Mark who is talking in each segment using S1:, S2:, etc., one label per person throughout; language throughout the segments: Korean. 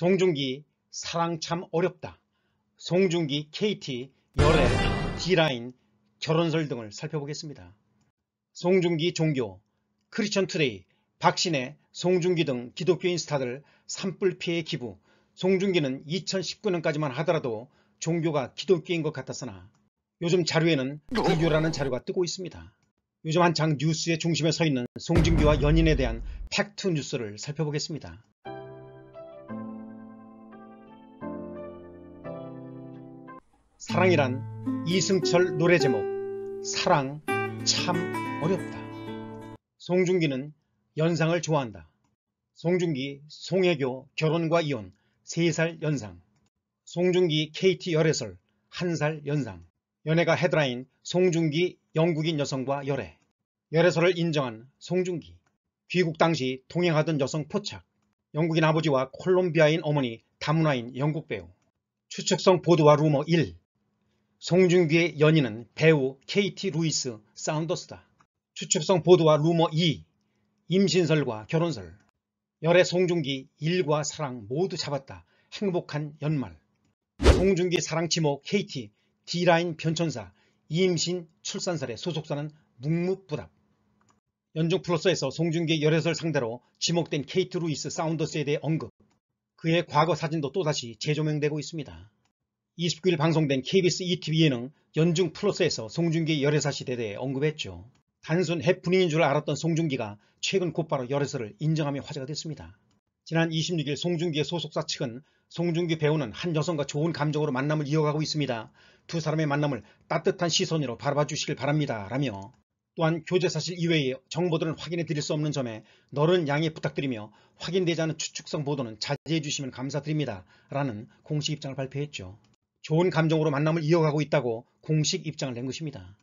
S1: 송중기 사랑 참 어렵다. 송중기 Katie 열애 D라인 결혼설 등을 살펴보겠습니다. 송중기 종교 크리스천 투데이 박신혜 송중기 등 기독교인 스타들 산불 피해 기부 송중기는 2019년까지만 하더라도 종교가 기독교인 것 같았으나 요즘 자료에는 불교라는 자료가 뜨고 있습니다. 요즘 한창 뉴스의 중심에 서 있는 송중기와 연인에 대한 팩트 뉴스를 살펴보겠습니다. 사랑이란 이승철 노래 제목 사랑 참 어렵다. 송중기는 연상을 좋아한다. 송중기 송혜교 결혼과 이혼 3살 연상. 송중기 KT 열애설 1살 연상. 연애가 헤드라인 송중기 영국인 여성과 열애. 열애설을 인정한 송중기. 귀국 당시 동행하던 여성 포착. 영국인 아버지와 콜롬비아인 어머니 다문화인 영국 배우. 추측성 보도와 루머 1 송중기의 연인은 배우 Katie 루이스 사운더스다. 추측성 보도와 루머 2 임신설과 결혼설 열애 송중기 일과 사랑 모두 잡았다. 행복한 연말 송중기 사랑 지목 Katie D라인 변천사 이임신 출산설의 소속사는 묵묵부답 연중 플러스에서 송중기 열애설 상대로 지목된 KT 루이스 사운더스에 대해 언급 그의 과거 사진도 또다시 재조명되고 있습니다. 29일 방송된 KBS ETV 예능 연중 플러스에서 송중기 열애사 시대에 대해 언급했죠. 단순 해프닝인 줄 알았던 송중기가 최근 곧바로 열애설을 인정하며 화제가 됐습니다. 지난 26일 송중기의 소속사 측은 송중기 배우는 한 여성과 좋은 감정으로 만남을 이어가고 있습니다. 두 사람의 만남을 따뜻한 시선으로 바라봐 주시길 바랍니다. 라며 또한 교제 사실 이외의 정보들은 확인해 드릴 수 없는 점에 너른 양해 부탁드리며 확인되지 않은 추측성 보도는 자제해 주시면 감사드립니다. 라는 공식 입장을 발표했죠. 좋은 감정으로 만남을 이어가고 있다고 공식 입장을 낸 것입니다.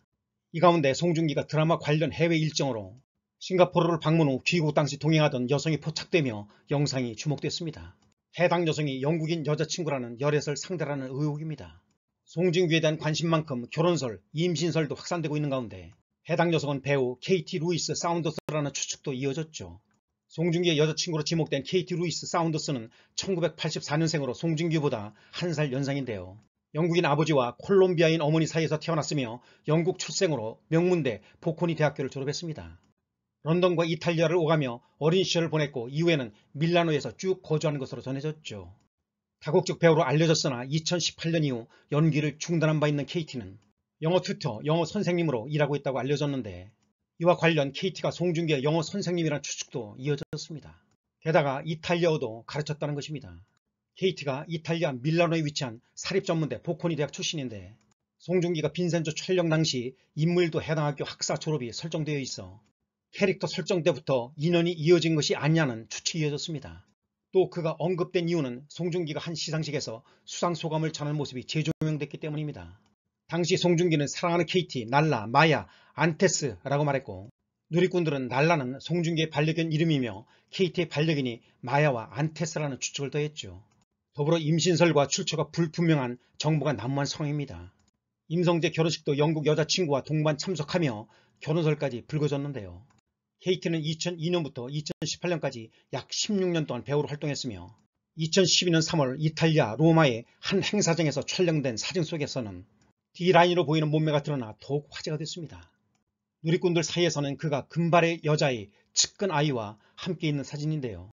S1: 이 가운데 송중기가 드라마 관련 해외 일정으로 싱가포르를 방문 후 귀국 당시 동행하던 여성이 포착되며 영상이 주목됐습니다. 해당 여성이 영국인 여자친구라는 열애설 상대라는 의혹입니다. 송중기에 대한 관심만큼 결혼설, 임신설도 확산되고 있는 가운데 해당 여성은 배우 Katie 루이스 사운더스라는 추측도 이어졌죠. 송중기의 여자친구로 지목된 Katie 루이스 사운더스는 1984년생으로 송중기보다 한 살 연상인데요. 영국인 아버지와 콜롬비아인 어머니 사이에서 태어났으며 영국 출생으로 명문대 보코니 대학교를 졸업했습니다. 런던과 이탈리아를 오가며 어린 시절을 보냈고 이후에는 밀라노에서 쭉 거주하는 것으로 전해졌죠. 다국적 배우로 알려졌으나 2018년 이후 연기를 중단한 바 있는 KT는 영어 튜터, 영어 선생님으로 일하고 있다고 알려졌는데 이와 관련 KT가 송중기의 영어 선생님이라는 추측도 이어졌습니다. 게다가 이탈리아어도 가르쳤다는 것입니다. KT가 이탈리아 밀라노에 위치한 사립전문대 보코니 대학 출신인데 송중기가 빈센조 촬영 당시 인물도 해당 학교 학사 졸업이 설정되어 있어 캐릭터 설정 때부터 인연이 이어진 것이 아니냐는 추측이 이어졌습니다. 또 그가 언급된 이유는 송중기가 한 시상식에서 수상 소감을 전한 모습이 재조명됐기 때문입니다. 당시 송중기는 사랑하는 KT, 날라, 마야, 안테스라고 말했고 누리꾼들은 날라는 송중기의 반려견 이름이며 KT의 반려견이 마야와 안테스라는 추측을 더했죠. 더불어 임신설과 출처가 불분명한 정보가 난무한 상황입니다. 임성재 결혼식도 영국 여자친구와 동반 참석하며 결혼설까지 불거졌는데요. KT는 2002년부터 2018년까지 약 16년 동안 배우로 활동했으며 2012년 3월 이탈리아 로마의 한 행사장에서 촬영된 사진 속에서는 D라인으로 보이는 몸매가 드러나 더욱 화제가 됐습니다. 누리꾼들 사이에서는 그가 금발의 여자의 측근 아이와 함께 있는 사진인데요.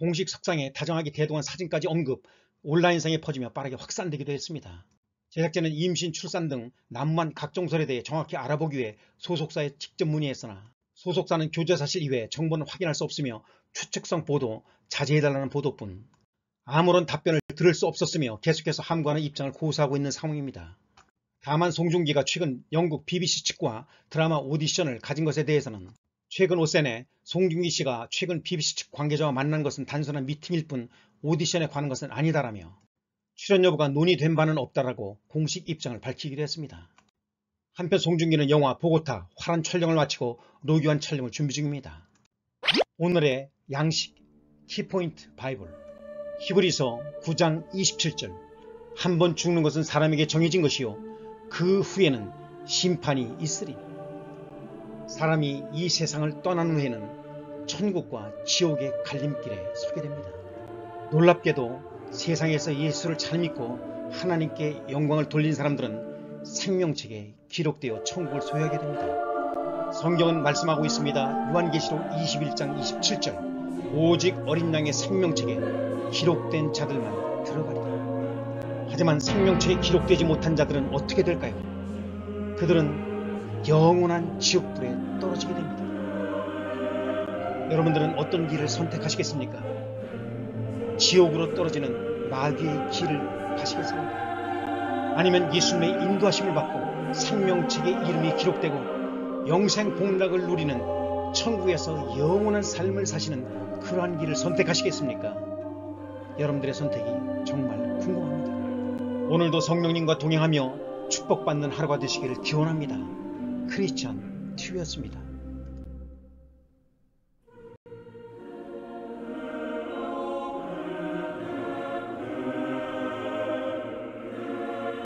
S1: 공식 석상에 다정하게 대동한 사진까지 언급, 온라인상에 퍼지며 빠르게 확산되기도 했습니다. 제작진은 임신, 출산 등 난무한 각종설에 대해 정확히 알아보기 위해 소속사에 직접 문의했으나 소속사는 교제 사실 이외에 정보는 확인할 수 없으며 추측성 보도, 자제해달라는 보도뿐 아무런 답변을 들을 수 없었으며 계속해서 함구하는 입장을 고수하고 있는 상황입니다. 다만 송중기가 최근 영국 BBC 측과 드라마 오디션을 가진 것에 대해서는 최근 오센에 송중기 씨가 최근 BBC 측 관계자와 만난 것은 단순한 미팅일 뿐 오디션에 관한 것은 아니다라며 출연 여부가 논의된 바는 없다라고 공식 입장을 밝히기도 했습니다. 한편 송중기는 영화 보고타 화란 촬영을 마치고 로규한 촬영을 준비 중입니다. 오늘의 양식 키포인트 바이블 히브리서 9장 27절 한 번 죽는 것은 사람에게 정해진 것이요 그 후에는 심판이 있으리. 사람이 이 세상을 떠난 후에는 천국과 지옥의 갈림길에 서게 됩니다. 놀랍게도 세상에서 예수를 잘 믿고 하나님께 영광을 돌린 사람들은 생명책에 기록되어 천국을 소유하게 됩니다. 성경은 말씀하고 있습니다. 요한계시록 21장 27절 오직 어린 양의 생명책에 기록된 자들만 들어가리라. 하지만 생명책에 기록되지 못한 자들은 어떻게 될까요? 그들은 영원한 지옥불에 떨어지게 됩니다. 여러분들은 어떤 길을 선택하시겠습니까? 지옥으로 떨어지는 마귀의 길을 가시겠습니까? 아니면 예수님의 인도하심을 받고 생명책에 이름이 기록되고 영생 복락을 누리는 천국에서 영원한 삶을 사시는 그러한 길을 선택하시겠습니까? 여러분들의 선택이 정말 궁금합니다. 오늘도 성령님과 동행하며 축복받는 하루가 되시기를 기원합니다. 크리스천 튜였습니다.